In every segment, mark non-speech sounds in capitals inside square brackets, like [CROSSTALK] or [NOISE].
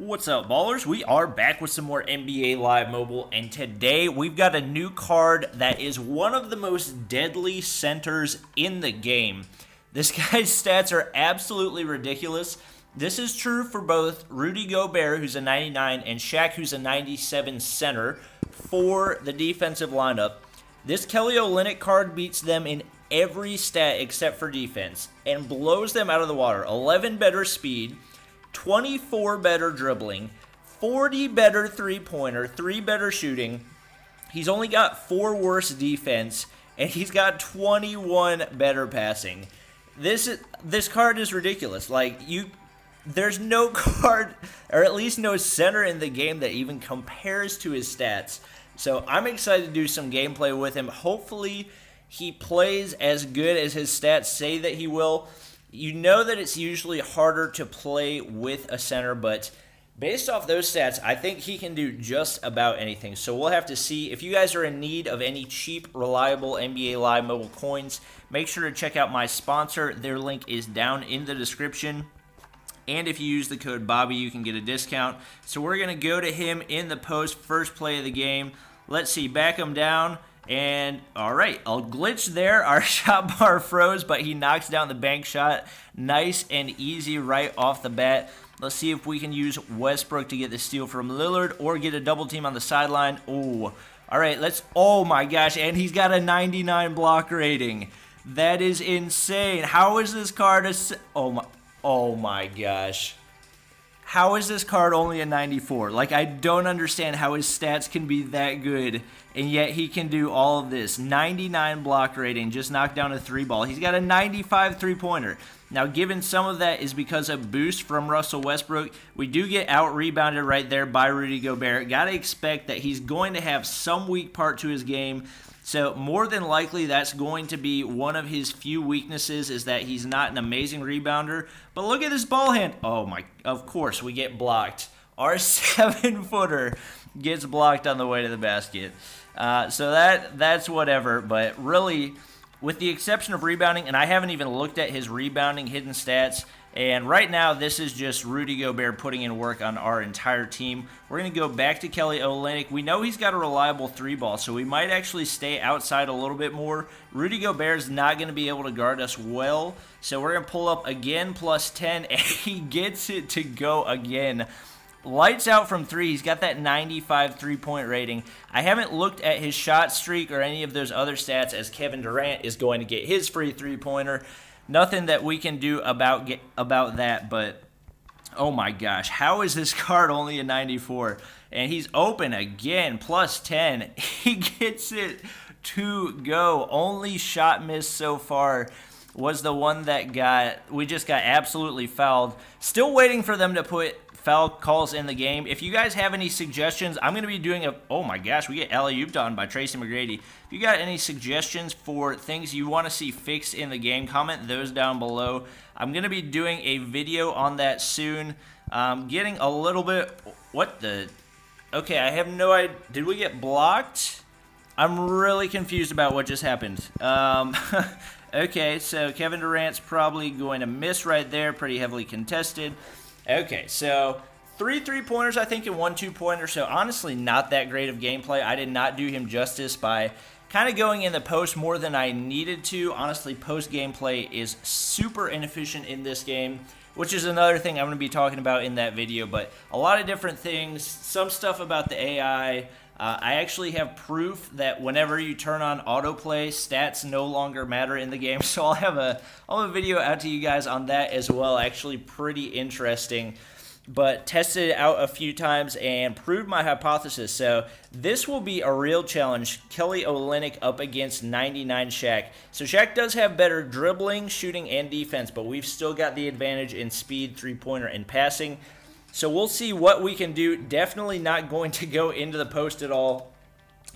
What's up, ballers? We are back with some more NBA Live Mobile, and today we've got a new card that is one of the most deadly centers in the game. This [LAUGHS] guy's stats are absolutely ridiculous. This is true for both Rudy Gobert, who's a 99, and Shaq, who's a 97 center for the defensive lineup. This Kelly Olynyk card beats them in every stat except for defense and blows them out of the water. 11 better speed. 24 better dribbling, 40 better three pointer, 3 better shooting. He's only got 4 worse defense, and he's got 21 better passing. This is, this card is ridiculous. Like you there's no [LAUGHS] card or at least no center in the game that even compares to his stats. So I'm excited to do some gameplay with him. Hopefully he plays as good as his stats say that he will you know that it's usually harder to play with a center, but based off those stats, I think he can do just about anything. So we'll have to see. If you guys are in need of any cheap, reliable NBA Live mobile coins, make sure to check out my sponsor. Their link is down in the description. And if you use the code Bobby, you can get a discount. So we're going to go to him in the post, first play of the game. Let's see, back him down. And all right, a glitch there. [LAUGHS] Our shot bar froze, but he knocks down the bank shot. Nice and easy right off the bat. Let's see if we can use Westbrook to get the steal from Lillard or get a double team on the sideline. Oh, all right, let's. Oh my gosh, and he's got a 99 block rating. That is insane. How is this card a. Oh my. Oh my gosh how is this card only a 94? Like, I don't understand how his stats can be that good, and yet he can do all of this. 99 block rating, just knocked down a three ball. He's got a 95 three pointer. Now, given some of that is because of boost from Russell Westbrook, we do get out rebounded right there by Rudy Gobert. Got to expect that he's going to have some weak part to his game. So more than likely, that's going to be one of his few weaknesses is that he's not an amazing rebounder. But look at this ball hand. Oh my! Of course, we get blocked. Our [LAUGHS] seven footer gets blocked on the way to the basket. Uh, so that that's whatever. But really, with the exception of rebounding, and I haven't even looked at his rebounding hidden stats. And right now, this is just Rudy Gobert putting in work on our entire team. We're going to go back to Kelly Olynyk. We know he's got a reliable three ball, so we might actually stay outside a little bit more. Rudy Gobert is not going to be able to guard us well, so we're going to pull up again plus 10, [LAUGHS] and he gets it to go again. Lights out from three. He's got that 95 three point rating. I haven't looked at his shot streak or any of those other stats as Kevin Durant is going to get his free three pointer nothing that we can do about get, about that. But oh my gosh, how is this [LAUGHS] card only a 94? And he's open again, plus 10. [LAUGHS] He gets it to go. Only shot miss so far was the one that got we just got absolutely fouled. Still waiting for them to put foul calls in the game. If you guys have any suggestions, I'm going to be doing a, oh my gosh, we get alley ooped on by Tracy McGrady. If you got any suggestions for things you want to see fixed in the game, comment those down below. I'm going to be doing a video on that soon. Um, getting a little bit, what the, okay, I have no idea, did we get blocked? I'm really confused about what just happened. Um, [LAUGHS] okay, so Kevin Durant's probably going to miss right there, pretty heavily contested. Okay, so three three-pointers, I think, and one two-pointer. So honestly, not that great of gameplay. I did not do him justice by kind of going in the post more than I needed to. Honestly, post gameplay is super inefficient in this game, which is another thing I'm going to be talking about in that video. But a lot of different things, some stuff about the AI. Uh, I actually have proof that whenever you turn on autoplay, stats no longer matter in the game. [LAUGHS] So I'll have a I'll have a video out to you guys on that as well. Actually, pretty interesting. But tested it out a few times and proved my hypothesis. So this will be a real challenge. Kelly Olynyk up against 99 Shaq. So Shaq does have better dribbling, shooting, and defense, but we've still got the advantage in speed, three-pointer, and passing. So we'll see what we can do. Definitely not going to go into the post at all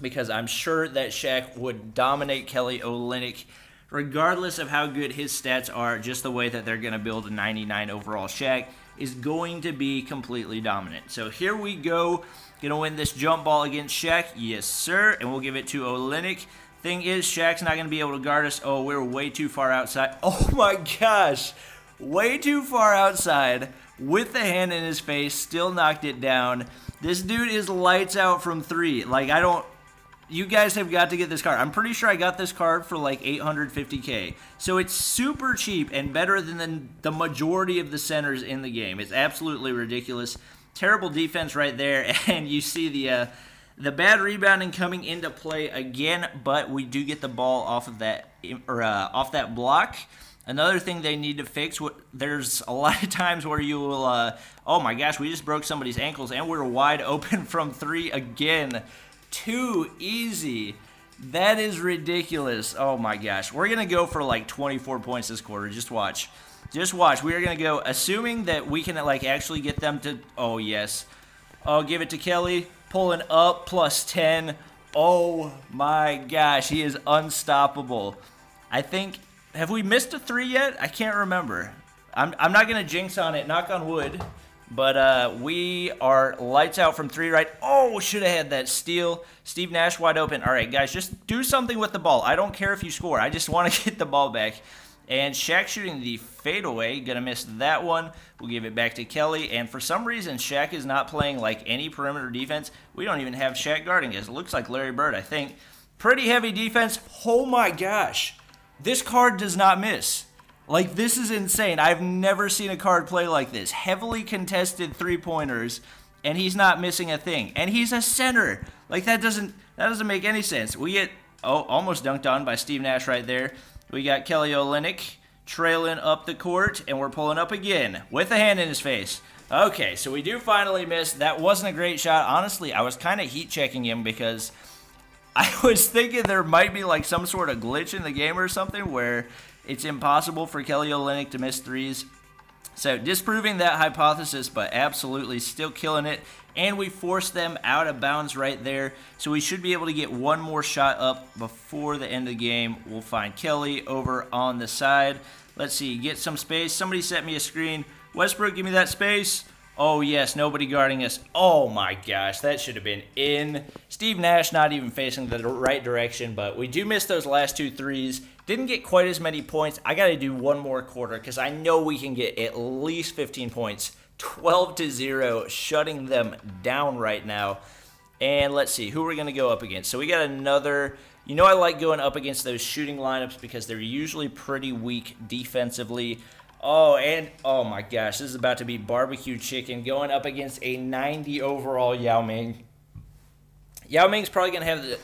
because I'm sure that Shaq would dominate Kelly Olynyk regardless of how good his stats are, just the way that they're going to build a 99 overall Shaq is going to be completely dominant. So here we go. Gonna win this jump ball against Shaq. Yes, sir. And we'll give it to Olynyk. Thing is, Shaq's not going to be able to guard us. Oh, we're way too far outside. [LAUGHS] Oh my gosh. Way too far outside with the hand in his face, still knocked it down. This dude is lights out from three. Like, I don't. You guys have got to get this card. I'm pretty sure I got this card for like 850k. So it's super cheap and better than the majority of the centers in the game. It's absolutely ridiculous. Terrible defense right there. [LAUGHS] And you see the. Uh, the bad rebounding coming into play again, but we do get the ball off of that or uh, off that block. Another thing they need to fix, there's a [LAUGHS] lot of times where you will, uh, oh my gosh, we just broke somebody's ankles and we're wide [LAUGHS] open from three again. Too easy. That is ridiculous. Oh my gosh. We're going to go for like 24 points this quarter. Just watch. Just watch. We are going to go, assuming that we can like actually get them to, oh yes. Oh, give it to Kelly. Pulling up, plus 10. Oh my gosh, he is unstoppable. I think have we missed a three yet? I can't remember. I'm, I'm not going to jinx on it, knock on wood. But uh, we are lights out from three right. Oh, should have had that steal. Steve Nash wide open. All right, guys, just do something with the ball. I don't care if you score. I just want to [LAUGHS] get the ball back. And Shaq shooting the fadeaway. To miss that one. We'll give it back to Kelly. And for some reason, Shaq is not playing like any perimeter defense. We don't even have Shaq guarding us. It looks like Larry Bird, I think. Pretty heavy defense. Oh my gosh. This card does not miss. Like, this is insane. I've never seen a card play like this. Heavily contested three-pointers, and he's not missing a thing. And he's a center. Like, that doesn't that doesn't make any sense. We get, oh, almost dunked on by Steve Nash right there. We got Kelly Olynyk trailing up the court, and we're pulling up again with a hand in his face. Okay, so we do finally miss. That wasn't a great shot. Honestly, I was kind of heat checking him because [LAUGHS] I was thinking there might be like some sort of glitch in the game or something where it's impossible for Kelly Olynyk to miss threes. So disproving that hypothesis, but absolutely still killing it. And we forced them out of bounds right there. So we should be able to get one more shot up before the end of the game. We'll find Kelly over on the side. Let's see, get some space. Somebody set me a screen. Westbrook, give me that space. Oh, yes, nobody guarding us. Oh, my gosh, that should have been in. Steve Nash not even facing the right direction, but we do miss those last two threes. Didn't get quite as many points. I got to do one more quarter because I know we can get at least 15 points. 12 to 0, shutting them down right now. And let's see, who we're going to go up against. So we got another... You know I like going up against those shooting lineups because they're usually pretty weak defensively. Oh, and oh my gosh, this is about to be barbecue chicken going up against a 90 overall Yao Ming. Yao Ming's probably going to have the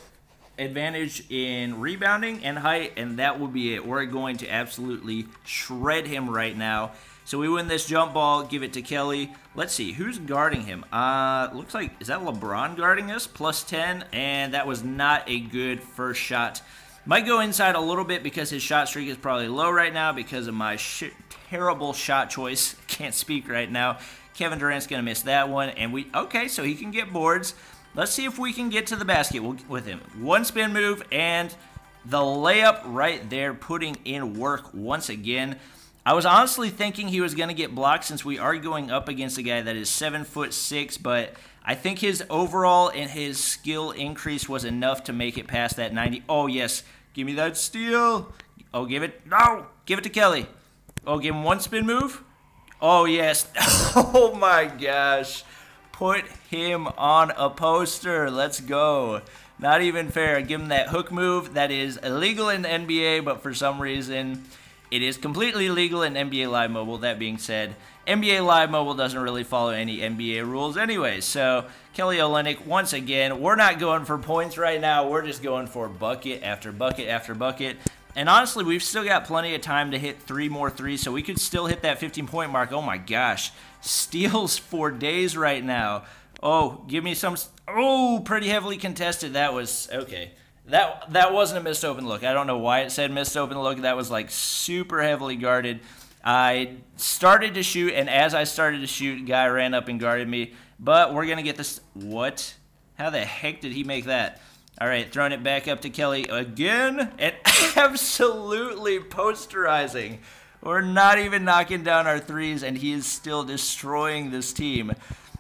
advantage in rebounding and height, and that will be it. We're going to absolutely shred him right now. So we win this jump ball, give it to Kelly. Let's see, who's guarding him? Uh, looks like, is that LeBron guarding us? Plus 10, and that was not a good first shot. Might go inside a little bit because his shot streak is probably low right now because of my terrible shot choice. [LAUGHS] Can't speak right now. Kevin Durant's going to miss that one. And we, okay, so he can get boards. Let's see if we can get to the basket with him. One spin move and the layup right there, putting in work once again. I was honestly thinking he was going to get blocked since we are going up against a guy that is seven foot six, but I think his overall and his skill increase was enough to make it past that 90. Oh, yes. Give me that steal. Oh, give it. No. Give it to Kelly. Oh, give him one spin move. Oh, yes. [LAUGHS] oh, my gosh. Put him on a poster. Let's go. Not even fair. Give him that hook move that is illegal in the NBA, but for some reason it is completely legal in NBA Live Mobile. That being said, NBA Live Mobile doesn't really follow any NBA rules anyway. So, Kelly Olynyk, once again, we're not going for points right now. We're just going for bucket after bucket after bucket. And honestly, we've still got plenty of time to hit three more threes, so we could still hit that 15-point mark. Oh my gosh. Steals for days right now. Oh, give me some... Oh, pretty heavily contested. That was... Okay. That that wasn't a missed open look. I don't know why it said missed open look. That was like super heavily guarded. I started to shoot, and as I started to shoot, guy ran up and guarded me. But we're going to get this... What? How the heck did he make that? All right, throwing it back up to Kelly again. And [LAUGHS] absolutely posterizing. We're not even knocking down our threes, and he is still destroying this team.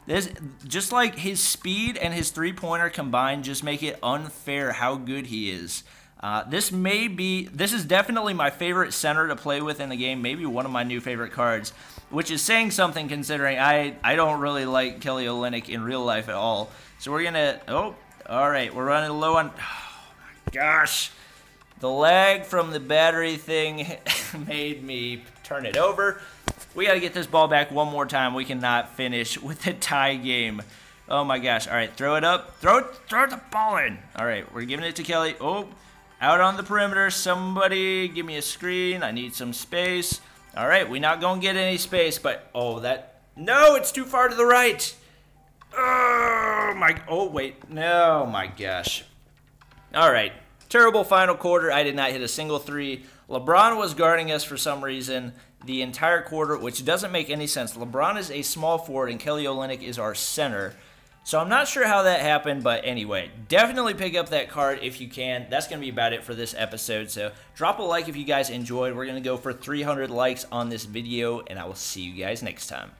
This, just like his speed and his three-pointer combined just make it unfair how good he is. Uh, this may be, this is definitely my favorite center to play with in the game, maybe one of my new favorite cards, which is saying something considering I, I don't really like Kelly Olynyk in real life at all. So we're to, oh, all right, we're running low on, [SIGHS] oh my gosh. The lag from the battery thing [LAUGHS] made me turn it over. We got to get this ball back one more time. We cannot finish [LAUGHS] with a tie game. Oh my gosh. All right, throw it up. Throw it, throw the ball in. All right, we're giving it to Kelly. Oh, out on the perimeter. Somebody give me a screen. I need some space. All right, we're not going to get any space, but oh, that. No, it's too far to the right. Oh my. Oh, wait. No, my gosh. All right. Terrible final quarter. I did not hit a single three. LeBron was guarding us for some reason the entire quarter, which doesn't make any sense. LeBron is a small forward and Kelly Olynyk is our center. So I'm not sure how that happened, but anyway, definitely pick up that card if you can. That's going to be about it for this episode. So drop a like if you guys enjoyed. We're going to go for 300 likes on this video, and I will see you guys next time.